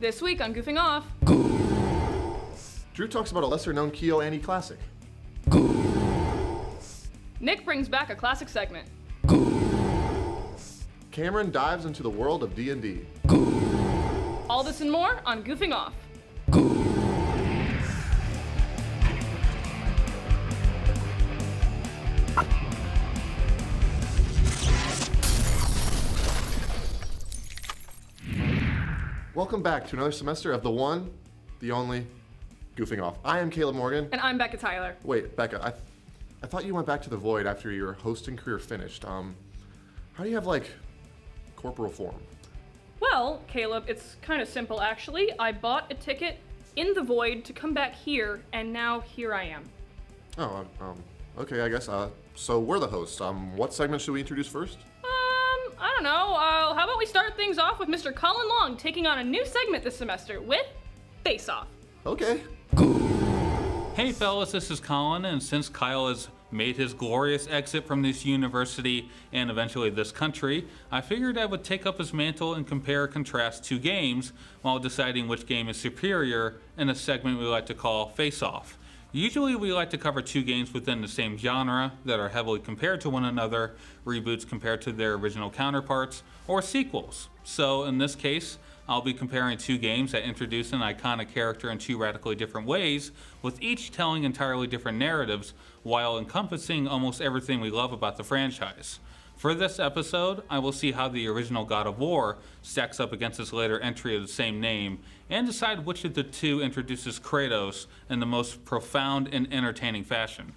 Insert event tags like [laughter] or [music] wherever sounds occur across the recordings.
This week on Goofing Off, Drew talks about a lesser known KyoAni classic. Nick brings back a classic segment. Cameron dives into the world of D&D. All this and more on Goofing Off. Welcome back to another semester of the one, the only, Goofing Off. I am Caleb Morgan. And I'm Becca Tyler. Wait, Becca, I, I thought you went back to the Void after your hosting career finished. Um, how do you have like corporal form? Well, Caleb, it's kind of simple actually. I bought a ticket in the void to come back here, and now here I am. Oh, um, um, okay, I guess. Uh, so we're the hosts. Um, what segment should we introduce first? I don't know. Uh, how about we start things off with Mr. Colin Long taking on a new segment this semester with Face Off. Okay. Hey fellas, this is Colin, and since Kyle has made his glorious exit from this university and eventually this country, I figured I would take up his mantle and compare and contrast two games while deciding which game is superior in a segment we like to call Face Off. Usually we like to cover two games within the same genre that are heavily compared to one another, reboots compared to their original counterparts, or sequels. So in this case, I'll be comparing two games that introduce an iconic character in two radically different ways, with each telling entirely different narratives while encompassing almost everything we love about the franchise. For this episode, I will see how the original God of War stacks up against its later entry of the same name, and decide which of the two introduces Kratos in the most profound and entertaining fashion.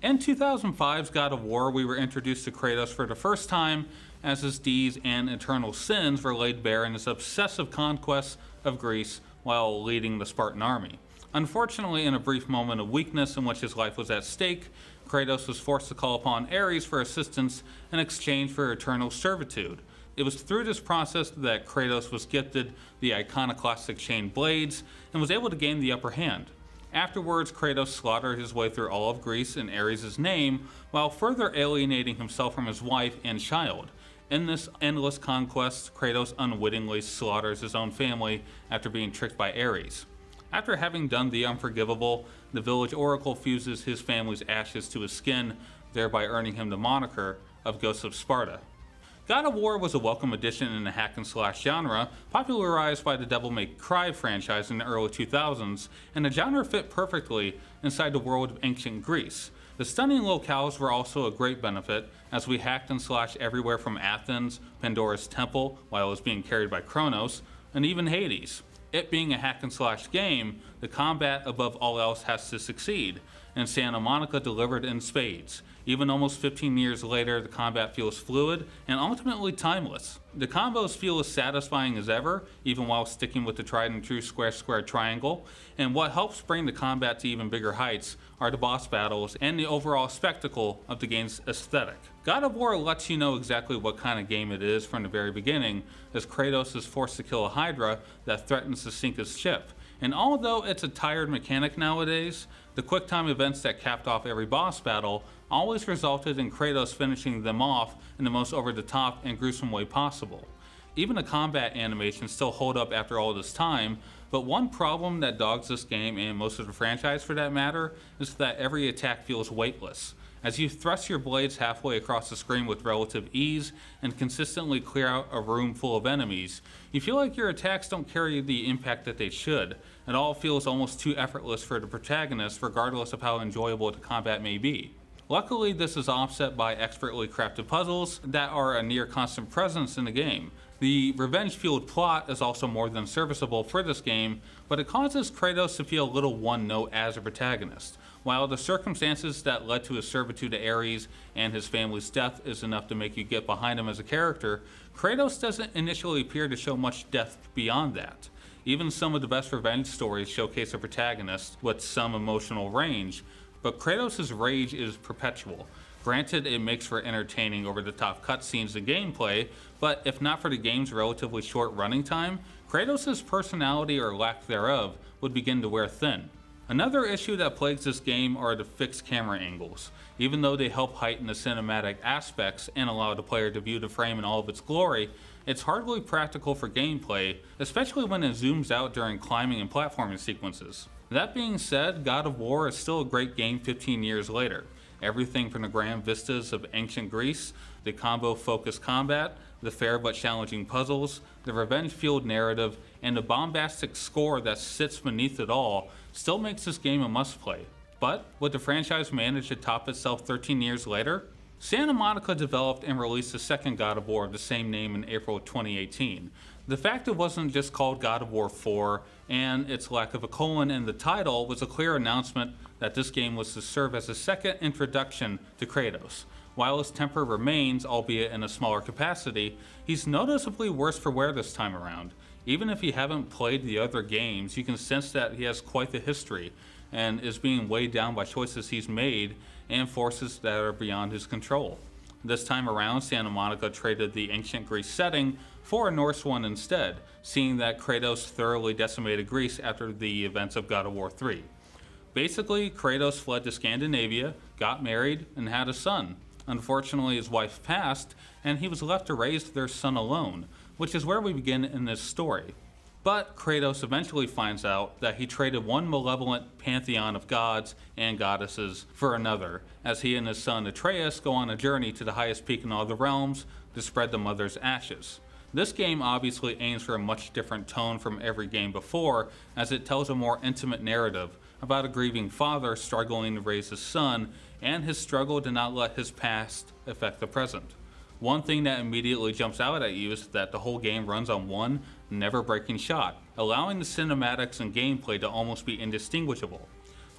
In 2005's God of War, we were introduced to Kratos for the first time as his deeds and eternal sins were laid bare in his obsessive conquest of Greece while leading the Spartan army. Unfortunately, in a brief moment of weakness in which his life was at stake, Kratos was forced to call upon Ares for assistance in exchange for eternal servitude. It was through this process that Kratos was gifted the iconoclastic chain blades and was able to gain the upper hand. Afterwards, Kratos slaughtered his way through all of Greece in Ares' name, while further alienating himself from his wife and child. In this endless conquest, Kratos unwittingly slaughters his own family after being tricked by Ares. After having done the unforgivable, the village oracle fuses his family's ashes to his skin, thereby earning him the moniker of Ghost of Sparta. God of War was a welcome addition in the hack and slash genre, popularized by the Devil May Cry franchise in the early 2000s, and the genre fit perfectly inside the world of ancient Greece. The stunning locales were also a great benefit, as we hacked and slashed everywhere from Athens, Pandora's Temple, while it was being carried by Kronos, and even Hades. It being a hack and slash game, the combat above all else has to succeed, and Santa Monica delivered in spades. Even almost 15 years later, the combat feels fluid and ultimately timeless. The combos feel as satisfying as ever, even while sticking with the tried and true square square triangle, and what helps bring the combat to even bigger heights are the boss battles and the overall spectacle of the game's aesthetic. God of War lets you know exactly what kind of game it is from the very beginning, as Kratos is forced to kill a Hydra that threatens to sink his ship. And although it's a tired mechanic nowadays, the quick time events that capped off every boss battle always resulted in Kratos finishing them off in the most over the top and gruesome way possible. Even the combat animations still hold up after all this time, but one problem that dogs this game and most of the franchise for that matter is that every attack feels weightless. As you thrust your blades halfway across the screen with relative ease and consistently clear out a room full of enemies, you feel like your attacks don't carry the impact that they should. It all feels almost too effortless for the protagonist regardless of how enjoyable the combat may be. Luckily, this is offset by expertly crafted puzzles that are a near constant presence in the game. The revenge-fueled plot is also more than serviceable for this game, but it causes Kratos to feel a little one-note as a protagonist. While the circumstances that led to his servitude to Ares and his family's death is enough to make you get behind him as a character, Kratos doesn't initially appear to show much depth beyond that. Even some of the best revenge stories showcase a protagonist with some emotional range, but Kratos' rage is perpetual. Granted, it makes for entertaining over-the-top cutscenes and gameplay, but if not for the game's relatively short running time, Kratos' personality or lack thereof would begin to wear thin. Another issue that plagues this game are the fixed camera angles. Even though they help heighten the cinematic aspects and allow the player to view the frame in all of its glory, it's hardly practical for gameplay, especially when it zooms out during climbing and platforming sequences. That being said, God of War is still a great game 15 years later. Everything from the grand vistas of ancient Greece, the combo focused combat, the fair but challenging puzzles, the revenge fueled narrative, and the bombastic score that sits beneath it all still makes this game a must play. But would the franchise manage to top itself 13 years later? Santa Monica developed and released the second God of War of the same name in April 2018. The fact it wasn't just called God of War 4 and its lack of a colon in the title was a clear announcement that this game was to serve as a second introduction to Kratos. While his temper remains, albeit in a smaller capacity, he's noticeably worse for wear this time around. Even if you haven't played the other games, you can sense that he has quite the history and is being weighed down by choices he's made and forces that are beyond his control. This time around, Santa Monica traded the ancient Greece setting for a Norse one instead, seeing that Kratos thoroughly decimated Greece after the events of God of War 3. Basically, Kratos fled to Scandinavia, got married, and had a son. Unfortunately, his wife passed, and he was left to raise their son alone, which is where we begin in this story. But Kratos eventually finds out that he traded one malevolent pantheon of gods and goddesses for another, as he and his son Atreus go on a journey to the highest peak in all the realms to spread the mother's ashes. This game obviously aims for a much different tone from every game before, as it tells a more intimate narrative about a grieving father struggling to raise his son and his struggle to not let his past affect the present. One thing that immediately jumps out at you is that the whole game runs on one never breaking shot, allowing the cinematics and gameplay to almost be indistinguishable.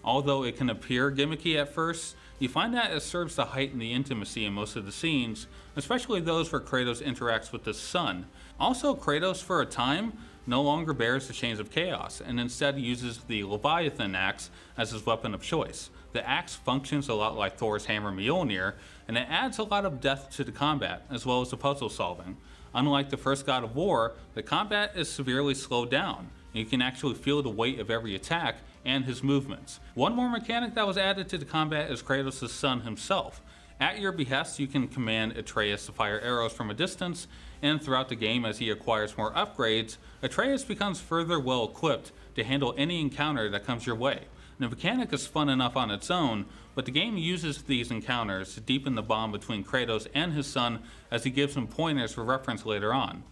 Although it can appear gimmicky at first, you find that it serves to heighten the intimacy in most of the scenes, especially those where Kratos interacts with his son. Also, Kratos, for a time, no longer bears the chains of chaos and instead uses the Leviathan axe as his weapon of choice. The axe functions a lot like Thor's hammer Mjolnir, and it adds a lot of depth to the combat, as well as the puzzle solving. Unlike the first God of War, the combat is severely slowed down, you can actually feel the weight of every attack and his movements. One more mechanic that was added to the combat is Kratos' son himself. At your behest, you can command Atreus to fire arrows from a distance, and throughout the game as he acquires more upgrades, Atreus becomes further well equipped to handle any encounter that comes your way. The mechanic is fun enough on its own, but the game uses these encounters to deepen the bond between Kratos and his son as he gives him pointers for reference later on.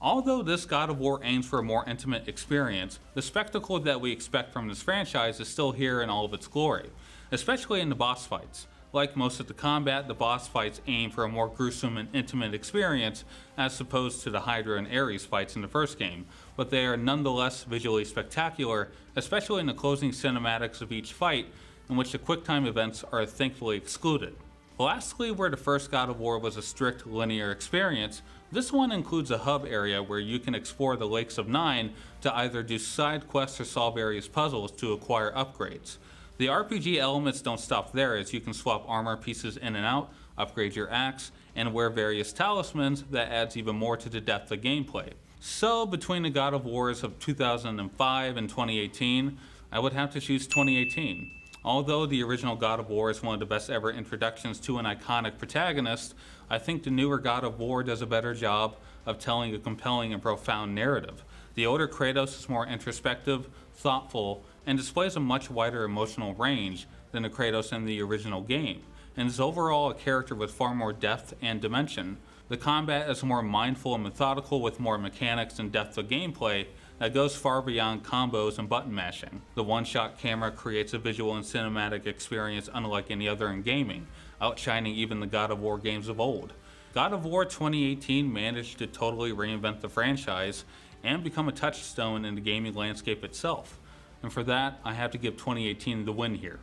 Although this God of War aims for a more intimate experience, the spectacle that we expect from this franchise is still here in all of its glory, especially in the boss fights. Like most of the combat, the boss fights aim for a more gruesome and intimate experience as opposed to the Hydra and Ares fights in the first game, but they are nonetheless visually spectacular, especially in the closing cinematics of each fight, in which the QuickTime events are thankfully excluded. Lastly, where the first God of War was a strict linear experience, this one includes a hub area where you can explore the Lakes of Nine to either do side quests or solve various puzzles to acquire upgrades. The RPG elements don't stop there as you can swap armor pieces in and out, upgrade your axe, and wear various talismans that adds even more to the depth of gameplay. So between the God of Wars of 2005 and 2018, I would have to choose 2018. Although the original God of War is one of the best ever introductions to an iconic protagonist, I think the newer God of War does a better job of telling a compelling and profound narrative. The older Kratos is more introspective, thoughtful, and displays a much wider emotional range than the Kratos in the original game, and is overall a character with far more depth and dimension. The combat is more mindful and methodical with more mechanics and depth of gameplay that goes far beyond combos and button mashing. The one-shot camera creates a visual and cinematic experience unlike any other in gaming, outshining even the God of War games of old. God of War 2018 managed to totally reinvent the franchise and become a touchstone in the gaming landscape itself and for that, I have to give 2018 the win here.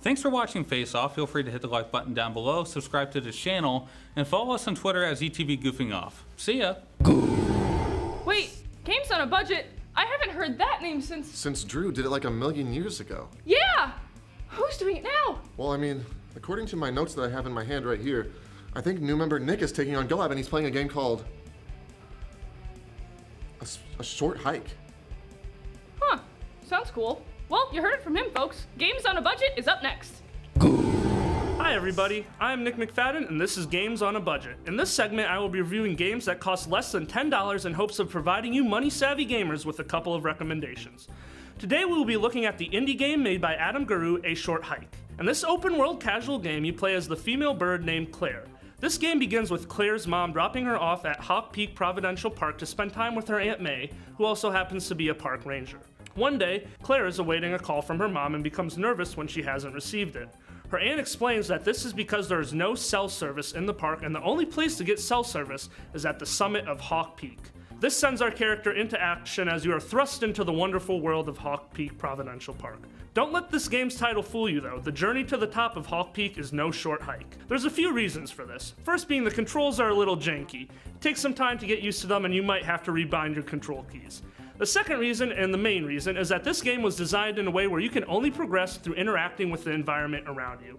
Thanks for watching Face Off. Feel free to hit the like button down below, subscribe to this channel, and follow us on Twitter as ZTV Goofing Off. See ya! Wait, games on a budget? I haven't heard that name since. Since Drew did it like a million years ago. Yeah! Who's doing it now? Well, I mean, according to my notes that I have in my hand right here, I think new member Nick is taking on GoLab and he's playing a game called. A, a Short Hike. Huh. Sounds cool. Well, you heard it from him, folks. Games on a Budget is up next. Hi everybody, I'm Nick McFadden and this is Games on a Budget. In this segment I will be reviewing games that cost less than $10 in hopes of providing you money-savvy gamers with a couple of recommendations. Today we will be looking at the indie game made by Adam Garou, A Short Hike. In this open-world casual game you play as the female bird named Claire. This game begins with Claire's mom dropping her off at Hawk Peak Providential Park to spend time with her Aunt May, who also happens to be a park ranger. One day, Claire is awaiting a call from her mom and becomes nervous when she hasn't received it. Her aunt explains that this is because there is no cell service in the park and the only place to get cell service is at the summit of Hawk Peak. This sends our character into action as you are thrust into the wonderful world of Hawk Peak Providential Park. Don't let this game's title fool you though, the journey to the top of Hawk Peak is no short hike. There's a few reasons for this. First being the controls are a little janky. It takes some time to get used to them and you might have to rebind your control keys. The second reason, and the main reason, is that this game was designed in a way where you can only progress through interacting with the environment around you.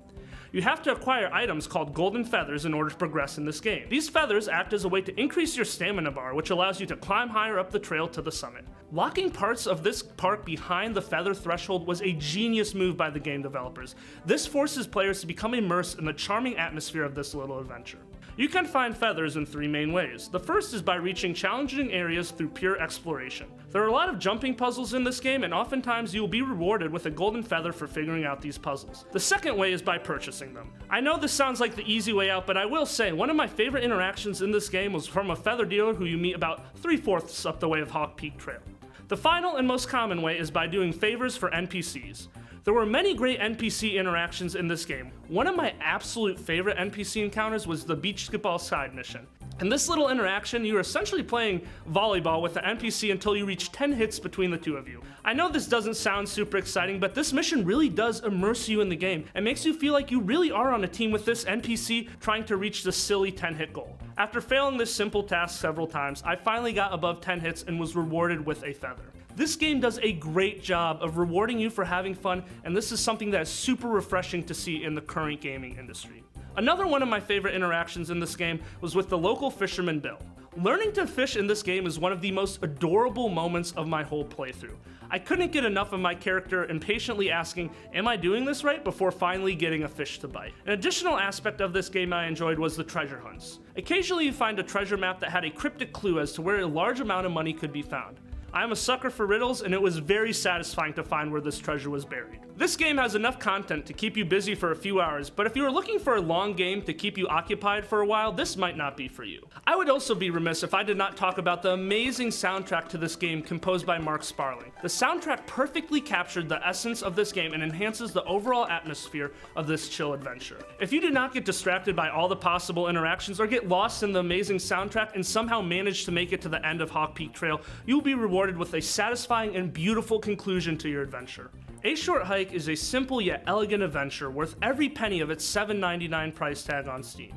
You have to acquire items called golden feathers in order to progress in this game. These feathers act as a way to increase your stamina bar, which allows you to climb higher up the trail to the summit. Locking parts of this park behind the feather threshold was a genius move by the game developers. This forces players to become immersed in the charming atmosphere of this little adventure. You can find feathers in three main ways. The first is by reaching challenging areas through pure exploration. There are a lot of jumping puzzles in this game, and oftentimes you will be rewarded with a golden feather for figuring out these puzzles. The second way is by purchasing them. I know this sounds like the easy way out, but I will say, one of my favorite interactions in this game was from a feather dealer who you meet about three-fourths up the way of Hawk Peak Trail. The final and most common way is by doing favors for NPCs. There were many great NPC interactions in this game. One of my absolute favorite NPC encounters was the beach skip side mission. In this little interaction, you're essentially playing volleyball with the NPC until you reach 10 hits between the two of you. I know this doesn't sound super exciting, but this mission really does immerse you in the game and makes you feel like you really are on a team with this NPC trying to reach the silly 10 hit goal. After failing this simple task several times, I finally got above 10 hits and was rewarded with a feather. This game does a great job of rewarding you for having fun, and this is something that is super refreshing to see in the current gaming industry. Another one of my favorite interactions in this game was with the local fisherman Bill. Learning to fish in this game is one of the most adorable moments of my whole playthrough. I couldn't get enough of my character impatiently asking, am I doing this right, before finally getting a fish to bite. An additional aspect of this game I enjoyed was the treasure hunts. Occasionally you find a treasure map that had a cryptic clue as to where a large amount of money could be found. I'm a sucker for riddles, and it was very satisfying to find where this treasure was buried. This game has enough content to keep you busy for a few hours, but if you are looking for a long game to keep you occupied for a while, this might not be for you. I would also be remiss if I did not talk about the amazing soundtrack to this game composed by Mark Sparling. The soundtrack perfectly captured the essence of this game and enhances the overall atmosphere of this chill adventure. If you do not get distracted by all the possible interactions or get lost in the amazing soundtrack and somehow manage to make it to the end of Hawk Peak Trail, you will be rewarded with a satisfying and beautiful conclusion to your adventure. A Short Hike is a simple yet elegant adventure worth every penny of its $7.99 price tag on Steam.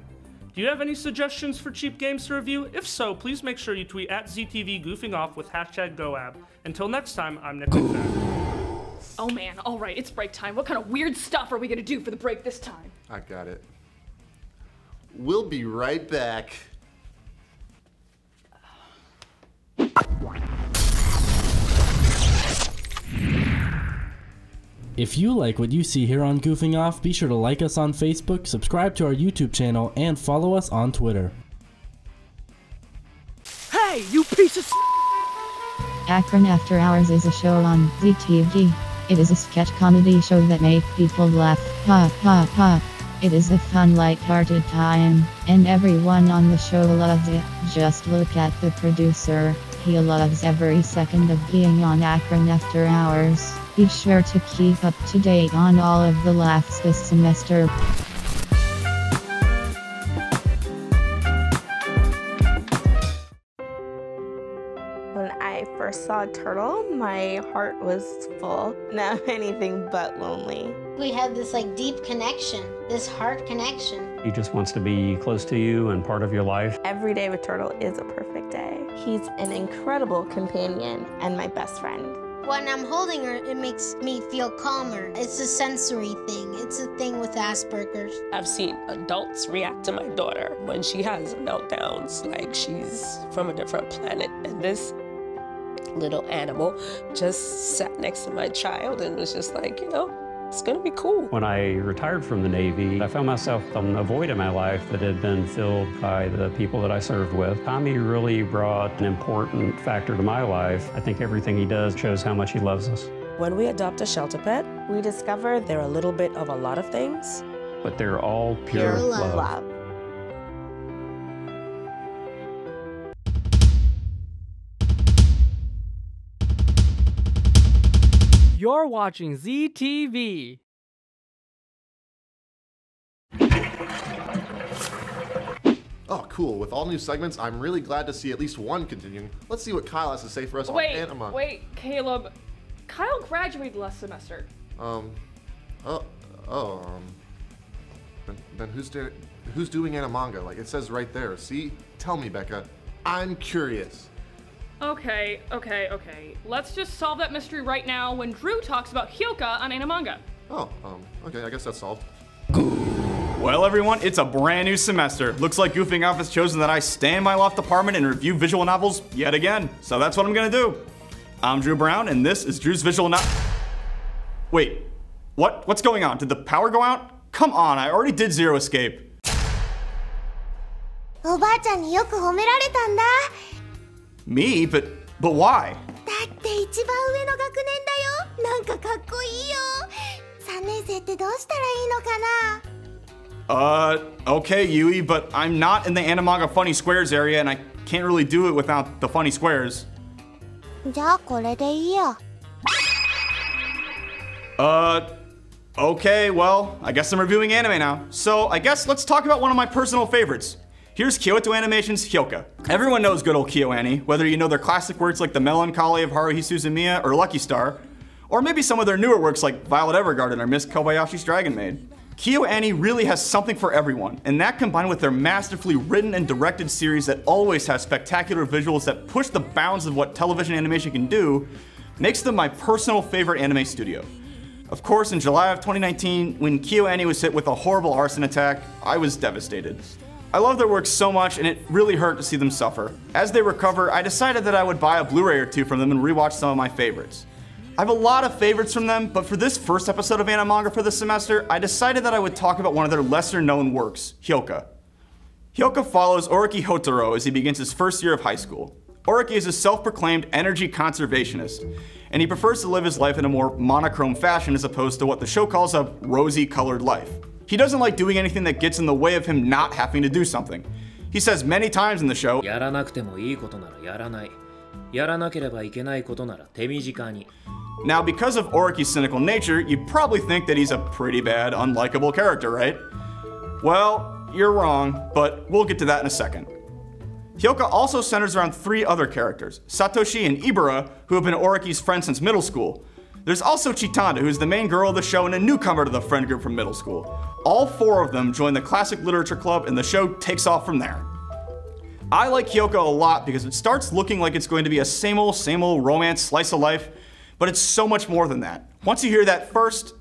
Do you have any suggestions for cheap games to review? If so, please make sure you tweet at ZTV goofing off with hashtag GoAb. Until next time, I'm Nick McFadden. Oh man, alright, it's break time. What kind of weird stuff are we gonna do for the break this time? I got it. We'll be right back. If you like what you see here on Goofing Off, be sure to like us on Facebook, subscribe to our YouTube channel, and follow us on Twitter. Hey, you piece of Akron After Hours is a show on ZTV. It is a sketch comedy show that makes people laugh. Ha ha ha. It is a fun, light-hearted time, and everyone on the show loves it. Just look at the producer. He loves every second of being on Akron After Hours. Be sure to keep up to date on all of the laughs this semester. When I first saw Turtle, my heart was full. [laughs] Now anything but lonely. We had this like deep connection, this heart connection. He just wants to be close to you and part of your life. Every day with Turtle is a perfect day. He's an incredible companion and my best friend. When I'm holding her, it makes me feel calmer. It's a sensory thing. It's a thing with Asperger's. I've seen adults react to my daughter when she has meltdowns, like she's from a different planet. And this little animal just sat next to my child and was just like, you know, It's gonna be cool. When I retired from the Navy, I found myself on a void in my life that had been filled by the people that I served with. Tommy really brought an important factor to my life. I think everything he does shows how much he loves us. When we adopt a shelter pet, We discover they're a little bit of a lot of things. But they're all pure, pure love. love. You're watching ZTV. Oh, cool. With all new segments, I'm really glad to see at least one continuing. Let's see what Kyle has to say for us Wait, on Anima. wait, Caleb. Kyle graduated last semester. Um, oh, oh, um, then, then who's do, who's doing Animanga? Like it says right there. See? Tell me, Becca. I'm curious. Okay, okay, okay. Let's just solve that mystery right now when Drew talks about Hyouka on Animanga. Oh, um, okay, I guess that's solved. Well, everyone, it's a brand new semester. Looks like Goofing Off has chosen that I stay in my loft apartment and review visual novels yet again. So that's what I'm gonna do. I'm Drew Brown, and this is Drew's visual novel. Wait, what? What's going on? Did the power go out? Come on, I already did Zero Escape. Me? But, but why? Uh, okay, Yui, but I'm not in the Animanga Funny Squares area and I can't really do it without the Funny Squares. じゃあこれでいいや。Uh, okay, well, I guess I'm reviewing anime now. So I guess let's talk about one of my personal favorites. Here's Kyoto Animation's Hyouka. Everyone knows good old KyoAni, whether you know their classic works like The Melancholy of Haruhi Suzumiya or Lucky Star, or maybe some of their newer works like Violet Evergarden or Miss Kobayashi's Dragon Maid. KyoAni really has something for everyone, and that combined with their masterfully written and directed series that always has spectacular visuals that push the bounds of what television animation can do, makes them my personal favorite anime studio. Of course, in July of 2019, when KyoAni was hit with a horrible arson attack, I was devastated. I love their work so much, and it really hurt to see them suffer. As they recover, I decided that I would buy a Blu-ray or two from them and rewatch some of my favorites. I have a lot of favorites from them, but for this first episode of Animanga for this semester, I decided that I would talk about one of their lesser known works, Hyouka. Hyouka follows Oriki Hotaro as he begins his first year of high school. Oriki is a self-proclaimed energy conservationist, and he prefers to live his life in a more monochrome fashion as opposed to what the show calls a rosy colored life. He doesn't like doing anything that gets in the way of him not having to do something. He says many times in the show, now, because of Oriki's cynical nature, you'd probably think that he's a pretty bad, unlikable character, right? Well, you're wrong, but we'll get to that in a second. Hyouka also centers around three other characters, Satoshi and Ibara, who have been Oriki's friends since middle school, there's also Chitanda, who's the main girl of the show and a newcomer to the friend group from middle school. All four of them join the Classic Literature Club, and the show takes off from there. I like Hyouka a lot because it starts looking like it's going to be a same old, same old romance slice of life, but it's so much more than that. Once you hear that first,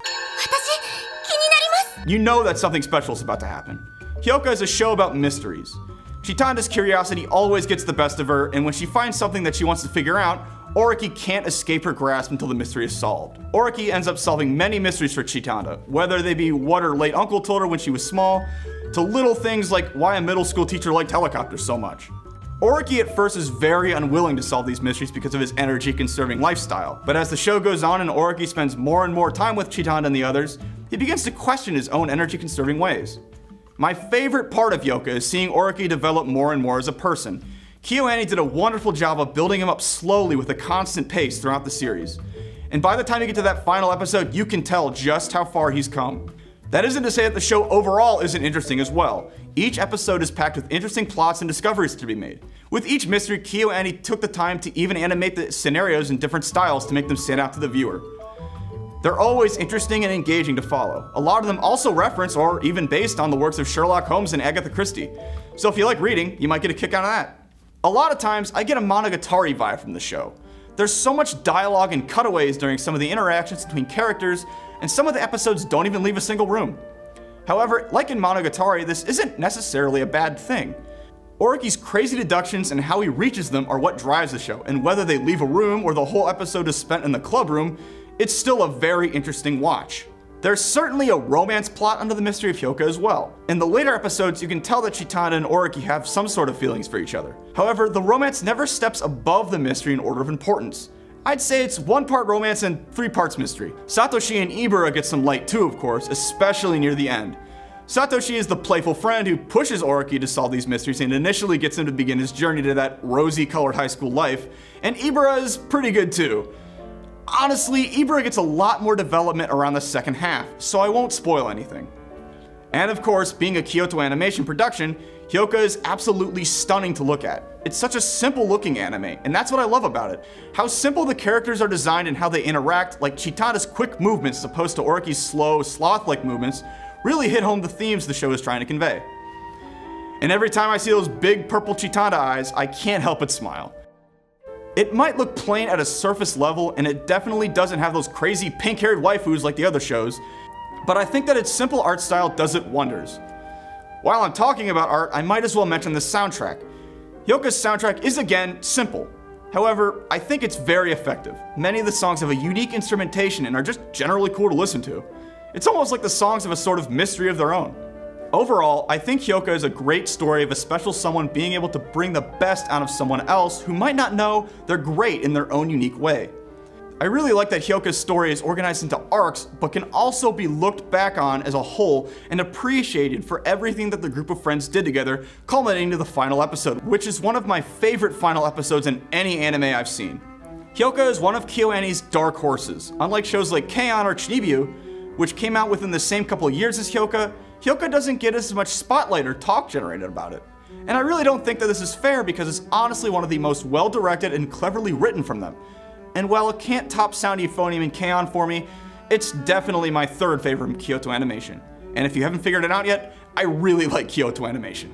you know that something special is about to happen. Hyouka is a show about mysteries. Chitanda's curiosity always gets the best of her, and when she finds something that she wants to figure out, Oriki can't escape her grasp until the mystery is solved. Oriki ends up solving many mysteries for Chitanda, whether they be what her late uncle told her when she was small, to little things like why a middle school teacher liked helicopters so much. Oriki at first is very unwilling to solve these mysteries because of his energy conserving lifestyle, but as the show goes on and Oriki spends more and more time with Chitanda and the others, he begins to question his own energy conserving ways. My favorite part of Hyouka is seeing Oriki develop more and more as a person. KyoAni did a wonderful job of building him up slowly with a constant pace throughout the series. And by the time you get to that final episode, you can tell just how far he's come. That isn't to say that the show overall isn't interesting as well. Each episode is packed with interesting plots and discoveries to be made. With each mystery, KyoAni took the time to even animate the scenarios in different styles to make them stand out to the viewer. They're always interesting and engaging to follow. A lot of them also reference or even based on the works of Sherlock Holmes and Agatha Christie. So if you like reading, you might get a kick out of that. A lot of times, I get a Monogatari vibe from the show. There's so much dialogue and cutaways during some of the interactions between characters, and some of the episodes don't even leave a single room. However, like in Monogatari, this isn't necessarily a bad thing. Oriki's crazy deductions and how he reaches them are what drives the show, and whether they leave a room or the whole episode is spent in the club room, it's still a very interesting watch. There's certainly a romance plot under the mystery of Hyouka as well. In the later episodes, you can tell that Chitanda and Oriki have some sort of feelings for each other. However, the romance never steps above the mystery in order of importance. I'd say it's one part romance and three parts mystery. Satoshi and Ibara get some light too, of course, especially near the end. Satoshi is the playful friend who pushes Oriki to solve these mysteries and initially gets him to begin his journey to that rosy colored high school life, and Ibara is pretty good too. Honestly, Ibara gets a lot more development around the second half, so I won't spoil anything. And of course, being a Kyoto Animation production, Hyouka is absolutely stunning to look at. It's such a simple looking anime, and that's what I love about it. How simple the characters are designed and how they interact, like Chitanda's quick movements as opposed to Oriki's slow, sloth-like movements, really hit home the themes the show is trying to convey. And every time I see those big purple Chitanda eyes, I can't help but smile. It might look plain at a surface level, and it definitely doesn't have those crazy pink-haired waifus like the other shows, but I think that its simple art style does it wonders. While I'm talking about art, I might as well mention the soundtrack. Hyouka's soundtrack is again simple. However, I think it's very effective. Many of the songs have a unique instrumentation and are just generally cool to listen to. It's almost like the songs have a sort of mystery of their own. Overall, I think Hyouka is a great story of a special someone being able to bring the best out of someone else who might not know they're great in their own unique way. I really like that Hyouka's story is organized into arcs, but can also be looked back on as a whole and appreciated for everything that the group of friends did together, culminating to the final episode, which is one of my favorite final episodes in any anime I've seen. Hyouka is one of KyoAni's dark horses. Unlike shows like K-On! or Chunibyo, which came out within the same couple of years as Hyouka, Hyouka doesn't get as much spotlight or talk generated about it. And I really don't think that this is fair because it's honestly one of the most well-directed and cleverly written from them. And while it can't top Sound Euphonium and K-On! for me, it's definitely my third favorite from Kyoto Animation. And if you haven't figured it out yet, I really [laughs] like Kyoto Animation.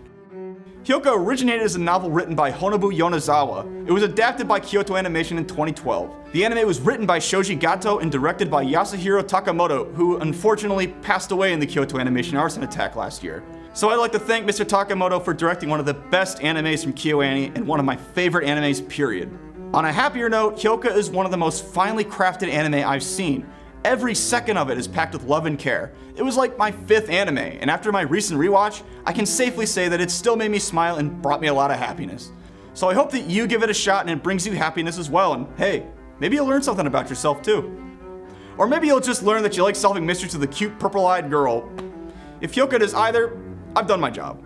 Hyouka originated as a novel written by Honobu Yonezawa. It was adapted by Kyoto Animation in 2012. The anime was written by Shoji Gato and directed by Yasuhiro Takemoto, who unfortunately passed away in the Kyoto Animation arson attack last year. So I'd like to thank Mr. Takemoto for directing one of the best animes from KyoAni and one of my favorite animes period. On a happier note, Hyouka is one of the most finely crafted anime I've seen. Every second of it is packed with love and care. It was like my fifth anime, and after my recent rewatch, I can safely say that it still made me smile and brought me a lot of happiness. So I hope that you give it a shot and it brings you happiness as well, and hey, maybe you'll learn something about yourself too. Or maybe you'll just learn that you like solving mysteries with a cute purple-eyed girl. If Hyouka does either, I've done my job.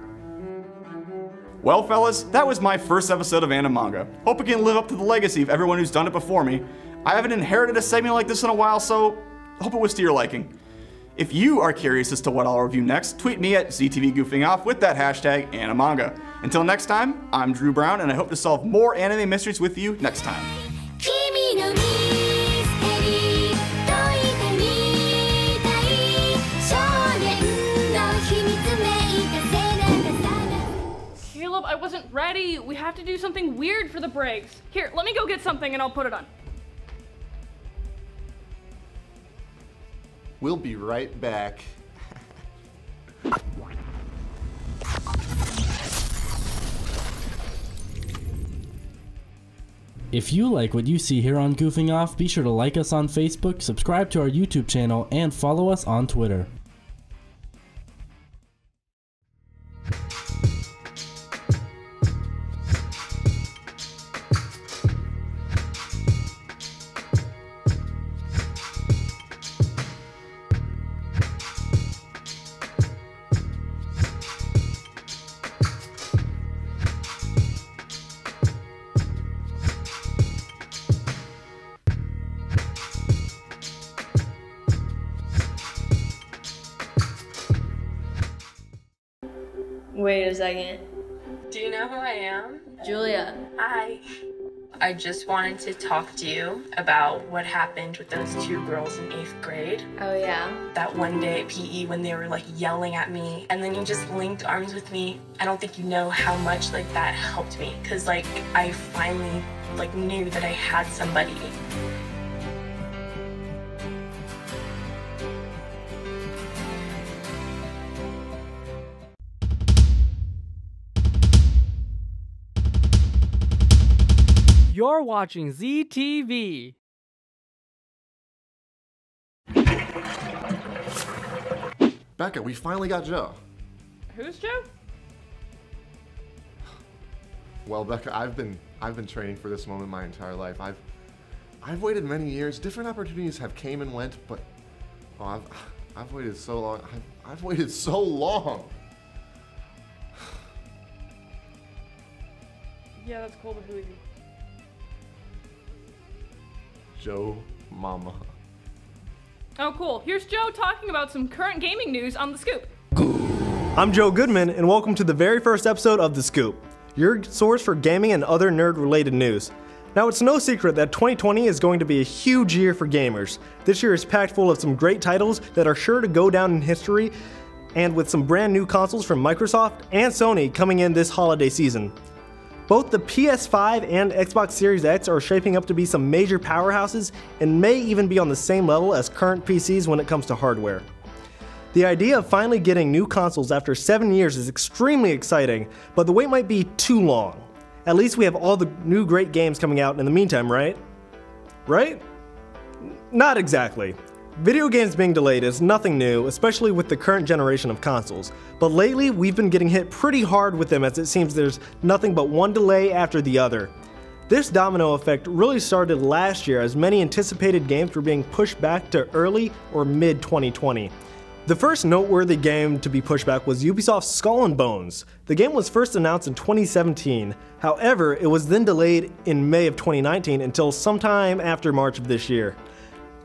Well, fellas, that was my first episode of Animanga. Hope it can live up to the legacy of everyone who's done it before me. I haven't inherited a segment like this in a while, so Hope it was to your liking. If you are curious as to what I'll review next, tweet me at ZTVGoofingOff with that hashtag Animanga. Until next time, I'm Drew Brown, and I hope to solve more anime mysteries with you next time. Caleb, I wasn't ready. We have to do something weird for the breaks. Here, let me go get something and I'll put it on. We'll be right back. If you like what you see here on Goofing Off, be sure to like us on Facebook, subscribe to our YouTube channel, and follow us on Twitter. I just wanted to talk to you about what happened with those two girls in eighth grade. Oh, yeah? That one day at PE when they were like yelling at me and then you just linked arms with me. I don't think you know how much like that helped me because like I finally like knew that I had somebody. You're watching ZTV. Becca, we finally got Joe. Who's Joe? Well, Becca, I've been I've been training for this moment my entire life. I've I've waited many years. Different opportunities have came and went, but oh, I've I've waited so long. I've, I've waited so long. Yeah, that's cool, but who is he? Joe Mama. Oh, cool. Here's Joe talking about some current gaming news on The Scoop. I'm Joe Goodman, and welcome to the very first episode of The Scoop, your source for gaming and other nerd related news. Now, it's no secret that 2020 is going to be a huge year for gamers. This year is packed full of some great titles that are sure to go down in history, and with some brand new consoles from Microsoft and Sony coming in this holiday season. Both the PS5 and Xbox Series X are shaping up to be some major powerhouses and may even be on the same level as current PCs when it comes to hardware. The idea of finally getting new consoles after 7 years is extremely exciting, but the wait might be too long. At least we have all the new great games coming out in the meantime, right? Right? Not exactly. Video games being delayed is nothing new, especially with the current generation of consoles. But lately, we've been getting hit pretty hard with them as it seems there's nothing but one delay after the other. This domino effect really started last year as many anticipated games were being pushed back to early or mid 2020. The first noteworthy game to be pushed back was Ubisoft's Skull and Bones. The game was first announced in 2017. However, it was then delayed in May of 2019 until sometime after March of this year.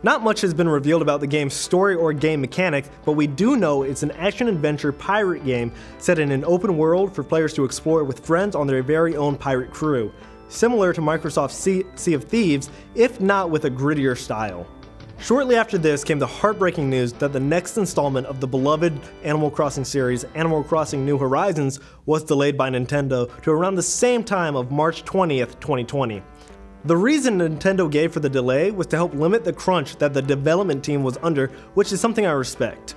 Not much has been revealed about the game's story or game mechanics, but we do know it's an action adventure pirate game set in an open world for players to explore with friends on their very own pirate crew, similar to Microsoft's Sea, sea of Thieves, if not with a grittier style. Shortly after this came the heartbreaking news that the next installment of the beloved Animal Crossing series, Animal Crossing New Horizons, was delayed by Nintendo to around the same time of March 20th, 2020. The reason Nintendo gave for the delay was to help limit the crunch that the development team was under, which is something I respect.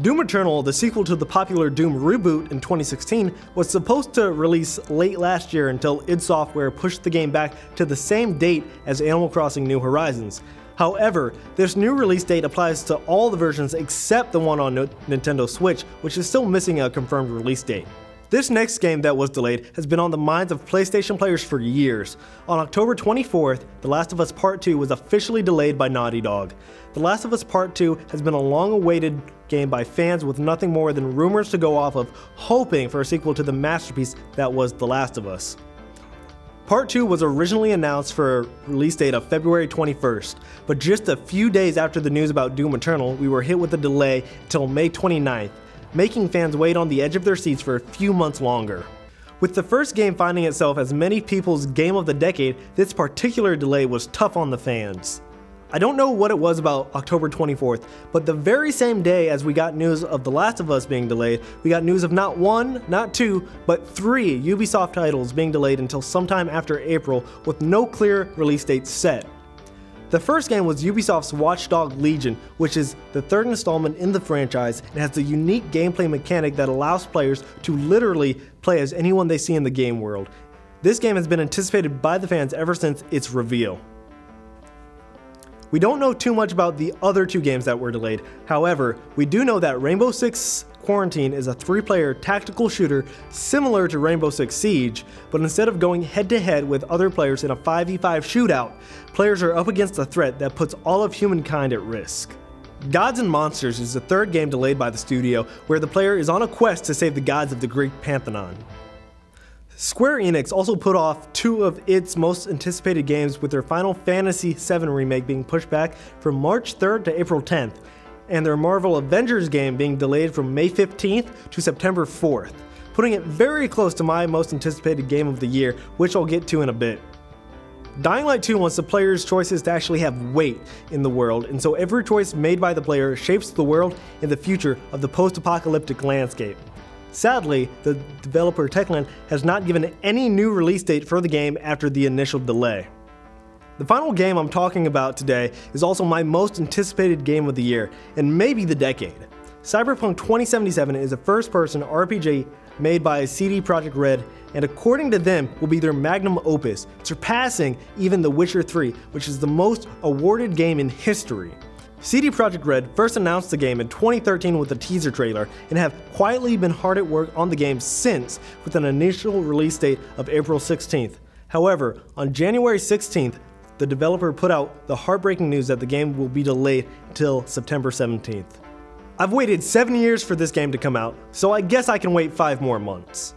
Doom Eternal, the sequel to the popular Doom reboot in 2016, was supposed to release late last year until id Software pushed the game back to the same date as Animal Crossing New Horizons. However, this new release date applies to all the versions except the one on Nintendo Switch, which is still missing a confirmed release date. This next game that was delayed has been on the minds of PlayStation players for years. On October 24th, The Last of Us Part 2 was officially delayed by Naughty Dog. The Last of Us Part 2 has been a long awaited game by fans with nothing more than rumors to go off of, hoping for a sequel to the masterpiece that was The Last of Us. Part 2 was originally announced for a release date of February 21st, but just a few days after the news about Doom Eternal, we were hit with a delay till May 29th, making fans wait on the edge of their seats for a few months longer. With the first game finding itself as many people's game of the decade, this particular delay was tough on the fans. I don't know what it was about October 24th, but the very same day as we got news of The Last of Us being delayed, we got news of not one, not two, but three Ubisoft titles being delayed until sometime after April with no clear release date set. The first game was Ubisoft's Watchdog Legion, which is the third installment in the franchise and has a unique gameplay mechanic that allows players to literally play as anyone they see in the game world. This game has been anticipated by the fans ever since its reveal. We don't know too much about the other two games that were delayed. However, we do know that Rainbow Six Quarantine is a three player tactical shooter similar to Rainbow Six Siege, but instead of going head to head with other players in a 5v5 shootout, players are up against a threat that puts all of humankind at risk. Gods and Monsters is the third game delayed by the studio, where the player is on a quest to save the gods of the Greek pantheon. Square Enix also put off two of its most anticipated games with their Final Fantasy VII remake being pushed back from March 3rd to April 10th, and their Marvel Avengers game being delayed from May 15th to September 4th, putting it very close to my most anticipated game of the year, which I'll get to in a bit. Dying Light 2 wants the player's choices to actually have weight in the world, and so every choice made by the player shapes the world and the future of the post apocalyptic landscape. Sadly, the developer Techland has not given any new release date for the game after the initial delay. The final game I'm talking about today is also my most anticipated game of the year, and maybe the decade. Cyberpunk 2077 is a first person RPG made by CD Projekt Red, and according to them, will be their magnum opus, surpassing even The Witcher 3, which is the most awarded game in history. CD Projekt Red first announced the game in 2013 with a teaser trailer and have quietly been hard at work on the game since with an initial release date of April 16th. However, on January 16th, the developer put out the heartbreaking news that the game will be delayed until September 17th. I've waited 7 years for this game to come out, so I guess I can wait 5 more months.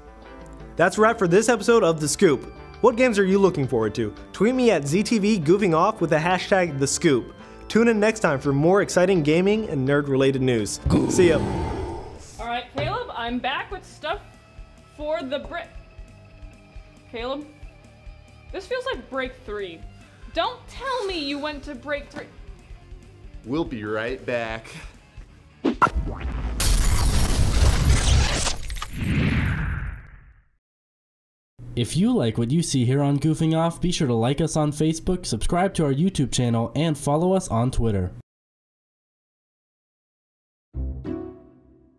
That's wrap for this episode of The Scoop. What games are you looking forward to? Tweet me at ZTV goofing off with the hashtag The Scoop. Tune in next time for more exciting gaming and nerd related news. See ya. All right, Caleb, I'm back with stuff for the break. Caleb, this feels like break three. Don't tell me you went to break three. We'll be right back. If you like what you see here on Goofing Off, be sure to like us on Facebook, subscribe to our YouTube channel, and follow us on Twitter.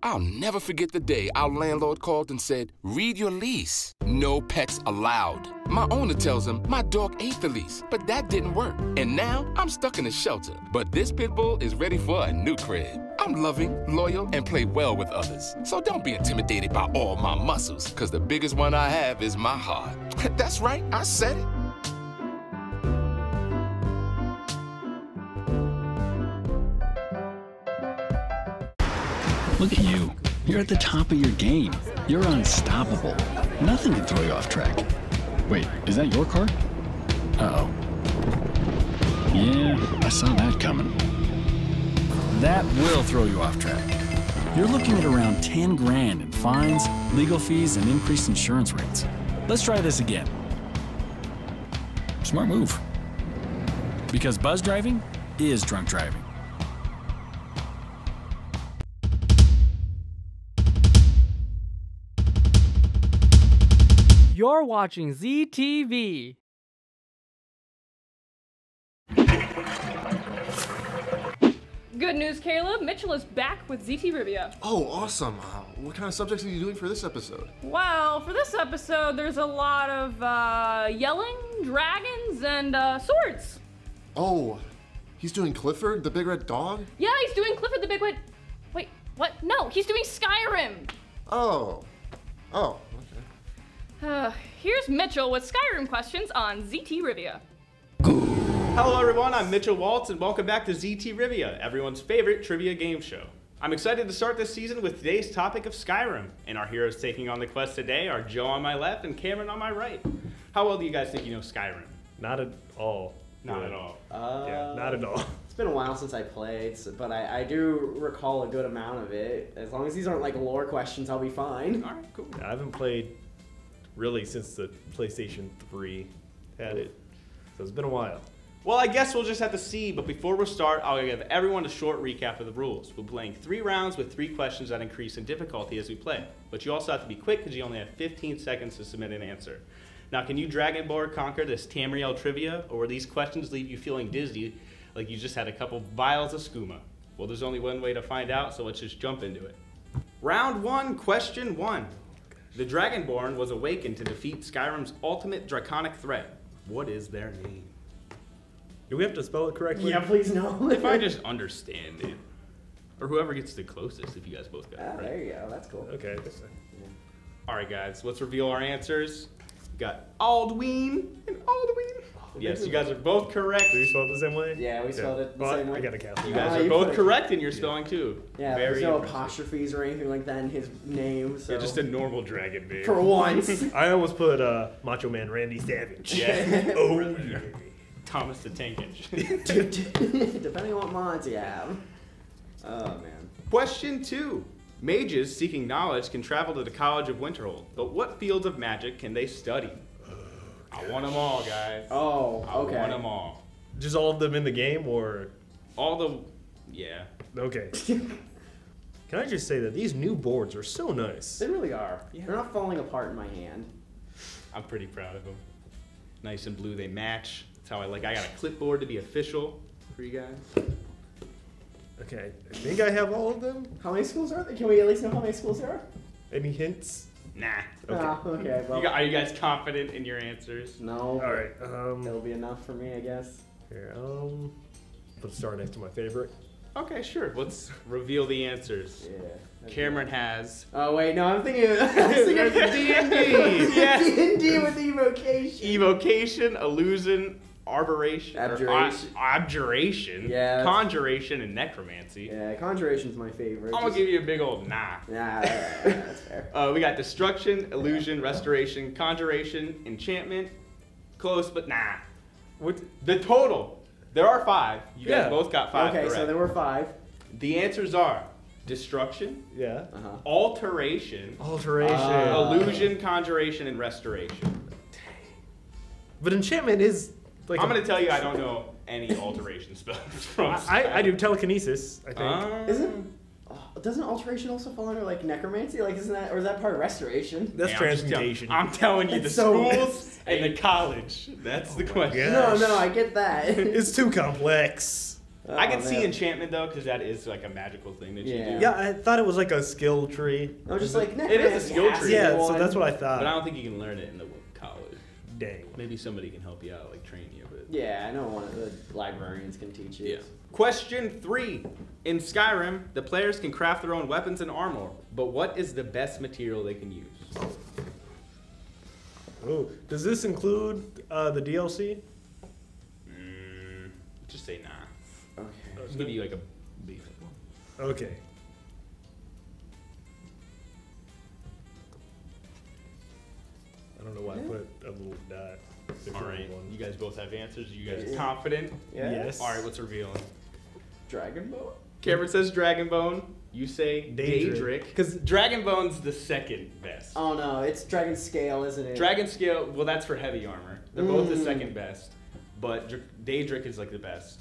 I'll never forget the day our landlord called and said, Read your lease. No pets allowed. My owner tells him my dog ate the lease, but that didn't work. And now I'm stuck in a shelter. But this pit bull is ready for a new crib. I'm loving, loyal, and play well with others. So don't be intimidated by all my muscles, because the biggest one I have is my heart. [laughs] That's right, I said it. Look at you. You're at the top of your game. You're unstoppable. Nothing can throw you off track. Wait, is that your car? Uh oh. Yeah, I saw that coming. That will throw you off track. You're looking at around 10 grand in fines, legal fees, and increased insurance rates. Let's try this again. Smart move. Because buzz driving is drunk driving. You're watching ZTV. Good news, Caleb. Mitchell is back with ZTRivia. Oh, awesome. Uh, what kind of subjects are you doing for this episode? Well, for this episode, there's a lot of uh, yelling, dragons, and uh, swords. Oh, he's doing Clifford, the big red dog? Yeah, he's doing Clifford the Big Red. Wait, what? No, he's doing Skyrim. Oh. Oh, Uh, here's Mitchell with Skyrim questions on ZTRivia. Hello, everyone. I'm Mitchell Waltz, and welcome back to ZTRivia, everyone's favorite trivia game show. I'm excited to start this season with today's topic of Skyrim, and our heroes taking on the quest today are Joe on my left and Cameron on my right. How well do you guys think you know Skyrim? Not at all. Not at all. Uh, Yeah, not at all. [laughs] It's been a while since I played, but I, I do recall a good amount of it. As long as these aren't like lore questions, I'll be fine. All right, cool. I haven't played really since the PlayStation 3 had it. So it's been a while. Well, I guess we'll just have to see, but before we start, I'll give everyone a short recap of the rules. We're playing three rounds with three questions that increase in difficulty as we play. But you also have to be quick because you only have 15 seconds to submit an answer. Now, can you Dragonborn conquer this Tamriel trivia, or will these questions leave you feeling dizzy like you just had a couple vials of skooma? Well, there's only one way to find out, so let's just jump into it. Round one, question one. The Dragonborn was awakened to defeat Skyrim's ultimate draconic threat. What is their name? Do we have to spell it correctly? Yeah, please no. [laughs] if I just understand it. Or whoever gets the closest if you guys both got it Ah, right. there you go. That's cool. Okay. Alright guys, let's reveal our answers. We got Alduin and Alduin. Yes, you guys are both correct. Do you spell it the same way? Yeah, we spelled it the Well, same way. I got a count. You guys Ah, are you both put it- correct in your spelling too. Yeah, Very there's no impressive. apostrophes or anything like that in his name. So Yeah, just a normal dragon name. For once. [laughs] I almost put uh, Macho Man Randy Savage. Yeah. [laughs] oh, yeah. Thomas the Tank Engine. [laughs] Depending on what mods you have. Oh man. Question two. Mages seeking knowledge can travel to the College of Winterhold, but what fields of magic can they study? I want them all, guys. Oh, okay. I want them all. Just all of them in the game, or All the, yeah. okay. [laughs] Can I just say that these new boards are so nice? They really are. They're not falling apart in my hand. I'm pretty proud of them. Nice and blue, they match. That's how I like. I got a clipboard to be official for you guys. Okay, I think I have all of them. How many schools are there? Can we at least know how many schools there are? Any hints? Nah. Okay. Ah, okay. Well, You got, are you guys confident in your answers? no. All right. Um, That'll be enough for me, I guess. here, um, put a star next to my favorite. Okay, sure. Let's reveal the answers. Yeah. Cameron has. Oh wait, no, I'm thinking. I was [laughs] thinking D&D. [laughs] [laughs] D and D with evocation. Evocation, illusion, arboration, or Abjuration. abjuration, Yeah, conjuration, and necromancy. Yeah, conjuration's my favorite. I'm gonna give you a big old nah. Nah, that's fair. [laughs] Uh, we got destruction, illusion, restoration, conjuration, enchantment. Close, but nah. What the total? There are five. You guys both got five Okay, so there were five. The answers are destruction, Yeah. Uh-huh. alteration, Alteration. uh, illusion, conjuration, and restoration. But enchantment is like. I'm a- gonna tell you, I don't know any alteration spells [laughs] from. I, I do telekinesis. I think. Uh, Isn't oh, doesn't alteration also fall under like necromancy? Like isn't that or is that part of restoration? That's Yeah, I'm transmutation. I'm telling you, the so- schools and the college. That's the question. No, no, I get that. [laughs] it's too complex. I can Oh, see enchantment though, because that is like a magical thing that you do. Yeah, I thought it was like a skill tree. I was just like It is a skill tree. Yeah, so that's what I thought. But. I don't think you can learn it in the college. Dang. Maybe somebody can help you out, like train you. But Yeah, I know one of the librarians can teach you. yeah. Question three: In Skyrim, the players can craft their own weapons and armor, but what is the best material they can use? Oh, does this include uh, the DLC? Mm, just say nah. Okay. Just give you like a basic one. Okay. I don't know why I put a little dot. before All right, one. you guys both have answers. You guys Yeah. confident? Yeah. Yes. All right, what's revealing? Dragon Ball. Cameron says Dragonbone. You say Daedric. Daedric. Because Dragonbone's the second best. Oh no, it's Dragon Scale, isn't it? Dragon Scale, well, that's for heavy armor. They're both the Mm. second best. But Dr- Daedric is like the best.